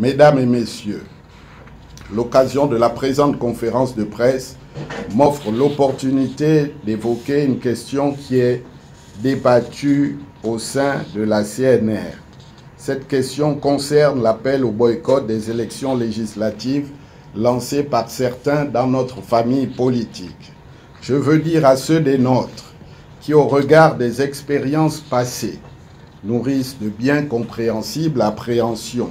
Mesdames et Messieurs, l'occasion de la présente conférence de presse m'offre l'opportunité d'évoquer une question qui est débattue au sein de la CNR. Cette question concerne l'appel au boycott des élections législatives lancé par certains dans notre famille politique. Je veux dire à ceux des nôtres qui, au regard des expériences passées, nourrissent de bien compréhensibles appréhensions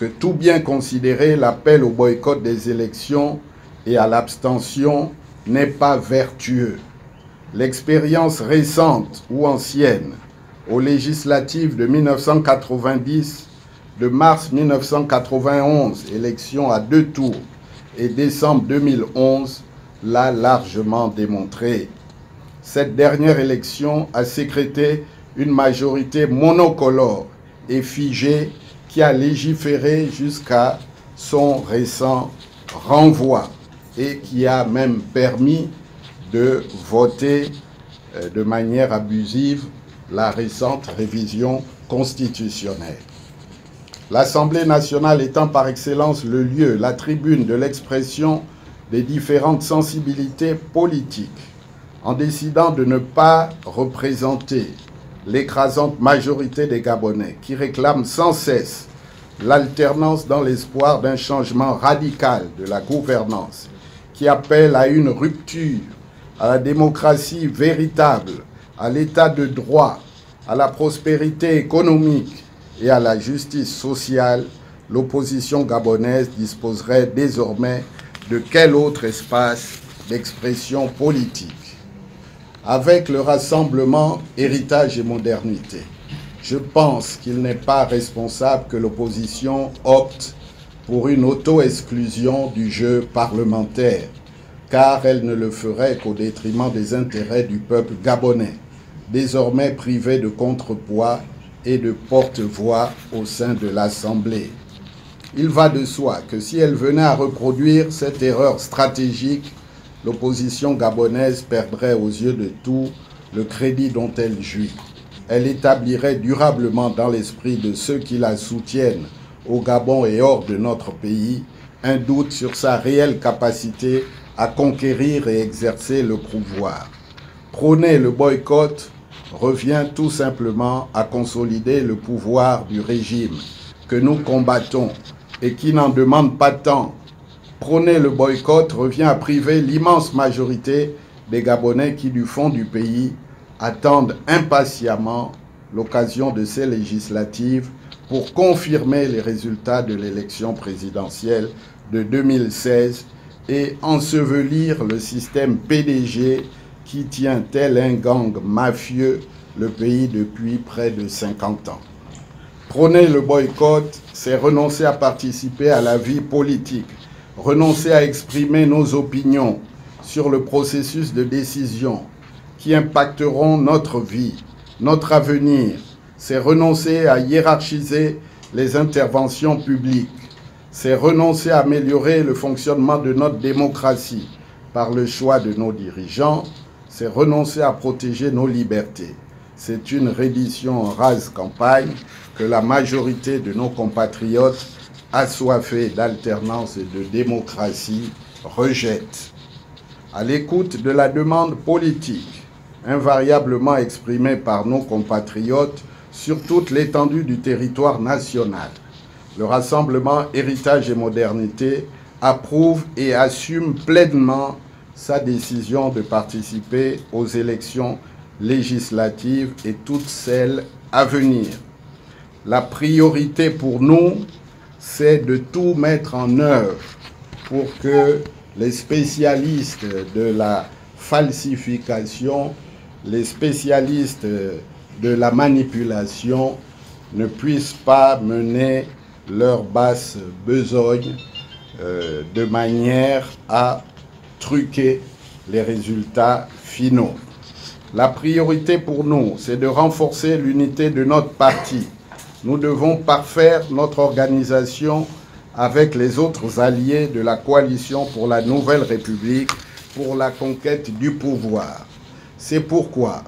que tout bien considéré, l'appel au boycott des élections et à l'abstention n'est pas vertueux. L'expérience récente ou ancienne aux législatives de 1990, de mars 1991, élection à deux tours, et décembre 2011 l'a largement démontré. Cette dernière élection a sécrété une majorité monocolore et figée qui a légiféré jusqu'à son récent renvoi et qui a même permis de voter euh, de manière abusive la récente révision constitutionnelle. L'Assemblée nationale étant par excellence le lieu, la tribune de l'expression des différentes sensibilités politiques, en décidant de ne pas représenter l'écrasante majorité des Gabonais qui réclament sans cesse l'alternance dans l'espoir d'un changement radical de la gouvernance, qui appelle à une rupture, à la démocratie véritable, à l'état de droit, à la prospérité économique et à la justice sociale, l'opposition gabonaise disposerait désormais de quel autre espace d'expression politique? Avec le rassemblement Héritage et Modernité. Je pense qu'il n'est pas responsable que l'opposition opte pour une auto-exclusion du jeu parlementaire, car elle ne le ferait qu'au détriment des intérêts du peuple gabonais, désormais privé de contrepoids et de porte-voix au sein de l'Assemblée. Il va de soi que si elle venait à reproduire cette erreur stratégique, l'opposition gabonaise perdrait aux yeux de tous le crédit dont elle jouit. Elle établirait durablement dans l'esprit de ceux qui la soutiennent au Gabon et hors de notre pays un doute sur sa réelle capacité à conquérir et exercer le pouvoir. Prôner le boycott revient tout simplement à consolider le pouvoir du régime que nous combattons et qui n'en demande pas tant. Prôner le boycott revient à priver l'immense majorité des Gabonais qui, du fond du pays, attendent impatiemment l'occasion de ces législatives pour confirmer les résultats de l'élection présidentielle de 2016 et ensevelir le système PDG qui tient tel un gang mafieux le pays depuis près de 50 ans. Prôner le boycott, c'est renoncer à participer à la vie politique, renoncer à exprimer nos opinions sur le processus de décision qui impacteront notre vie, notre avenir. C'est renoncer à hiérarchiser les interventions publiques. C'est renoncer à améliorer le fonctionnement de notre démocratie par le choix de nos dirigeants. C'est renoncer à protéger nos libertés c'est une reddition en rase campagne que la majorité de nos compatriotes assoiffés d'alternance et de démocratie rejette. À l'écoute de la demande politique invariablement exprimée par nos compatriotes sur toute l'étendue du territoire national, le Rassemblement Héritage et Modernité approuve et assume pleinement sa décision de participer aux élections législatives et toutes celles à venir. La priorité pour nous, c'est de tout mettre en œuvre pour que les spécialistes de la falsification, les spécialistes de la manipulation ne puissent pas mener leur basse besogne euh, de manière à truquer les résultats finaux. La priorité pour nous, c'est de renforcer l'unité de notre parti. Nous devons parfaire notre organisation avec les autres alliés de la coalition pour la nouvelle République pour la conquête du pouvoir. C'est pourquoi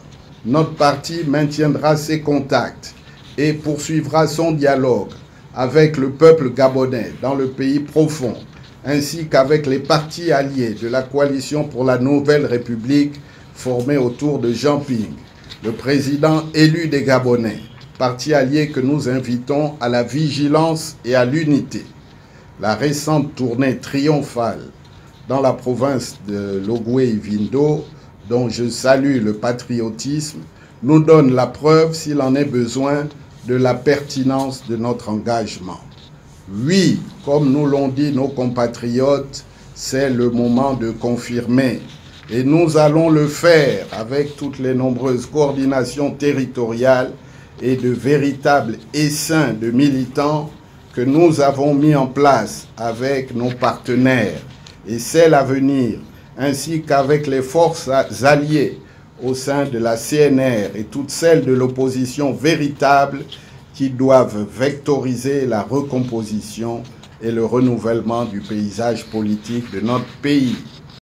notre parti maintiendra ses contacts et poursuivra son dialogue avec le peuple gabonais dans le pays profond, ainsi qu'avec les partis alliés de la coalition pour la nouvelle République formée autour de Jean Ping, le président élu des Gabonais, parti allié que nous invitons à la vigilance et à l'unité. La récente tournée triomphale dans la province de Logoué-Vindo, dont je salue le patriotisme, nous donne la preuve, s'il en est besoin, de la pertinence de notre engagement. Oui, comme nous l'ont dit nos compatriotes, c'est le moment de confirmer. Et nous allons le faire avec toutes les nombreuses coordinations territoriales et de véritables essaims de militants que nous avons mis en place avec nos partenaires et celles à venir, ainsi qu'avec les forces alliées au sein de la CNR et toutes celles de l'opposition véritable qui doivent vectoriser la recomposition et le renouvellement du paysage politique de notre pays.